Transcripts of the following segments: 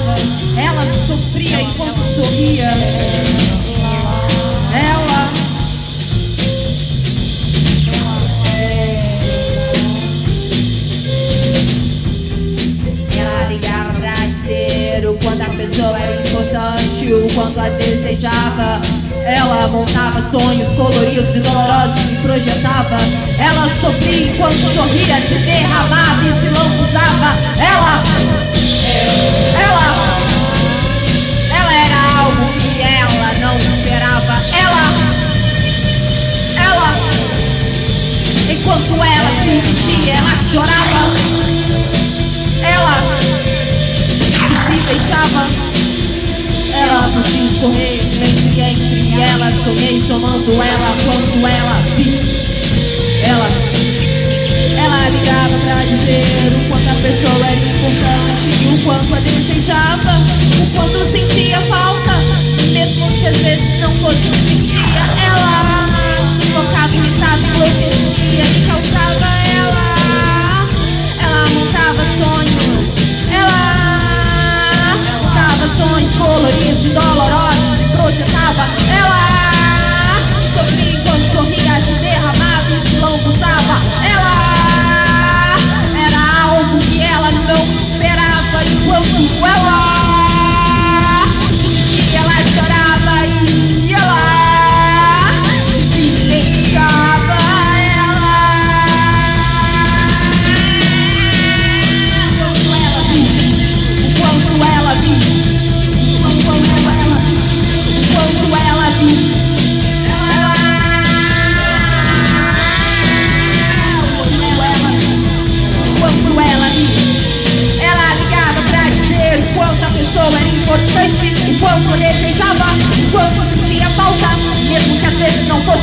projetava. Ela sofria enquanto sorria. Ela Ela ligava pra dizer o quanto a pessoa era importante, o quanto a desejava. Ela montava sonhos coloridos e dolorosos e projetava. Ela sofria enquanto sorria, se derramava e se lambuzava. Ela, ela Sonhei somando ela quando ela vi. Ela, ela ligava pra dizer o quanto a pessoa era importante, o quanto a desejava, o quanto sentia falta, mesmo que às vezes não fosse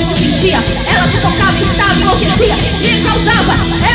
que sentia, ela se tocava, irritava, enlouquecia e causava.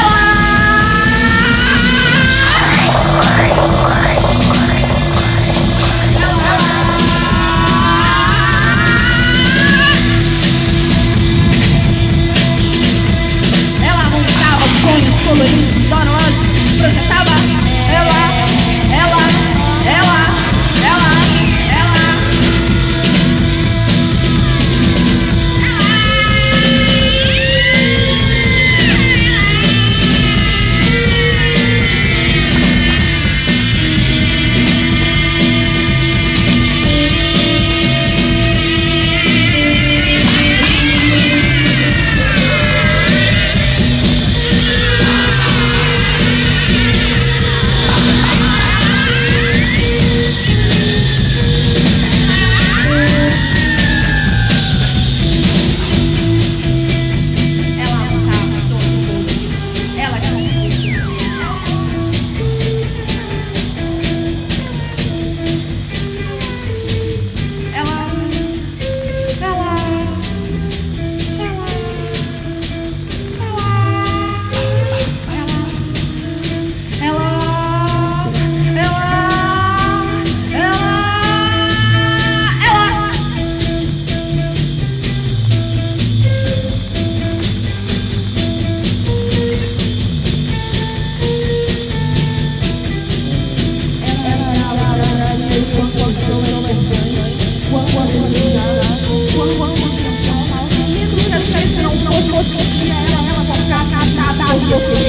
Okay.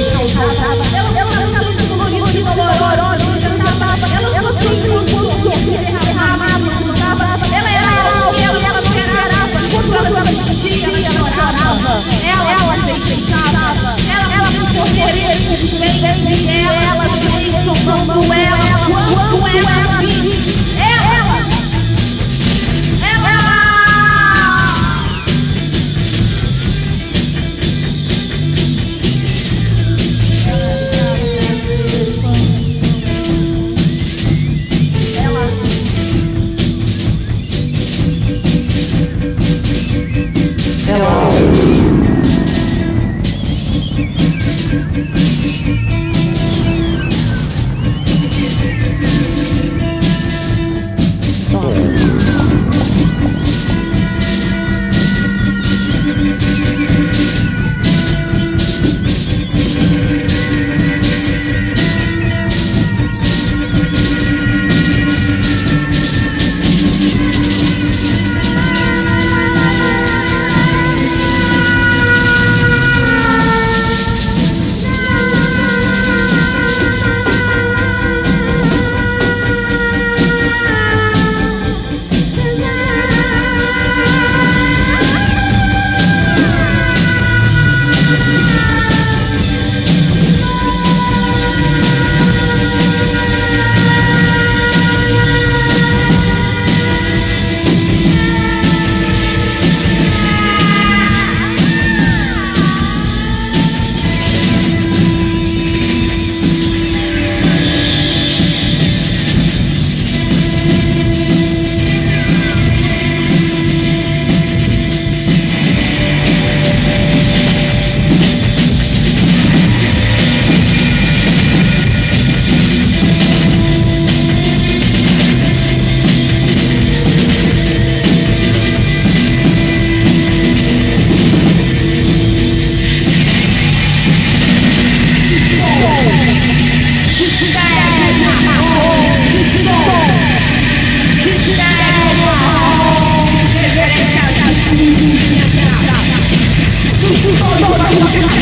Thank you.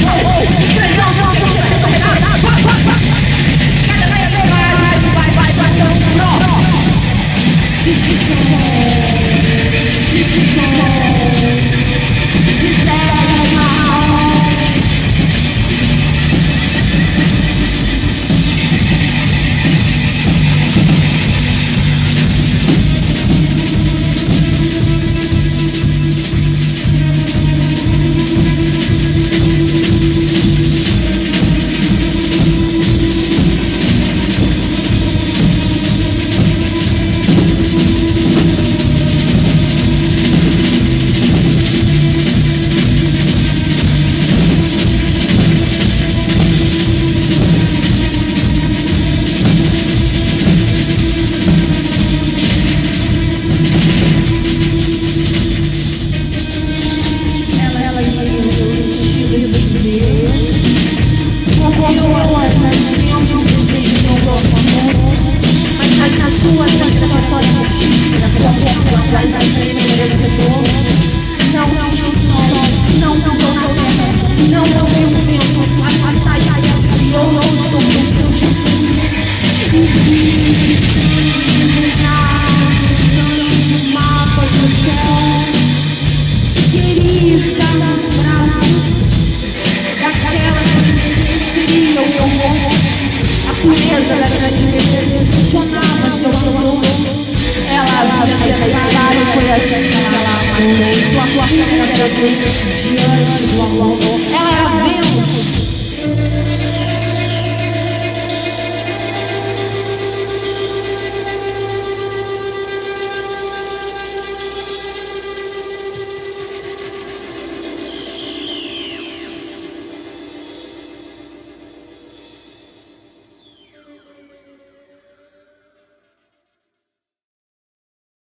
Thank you.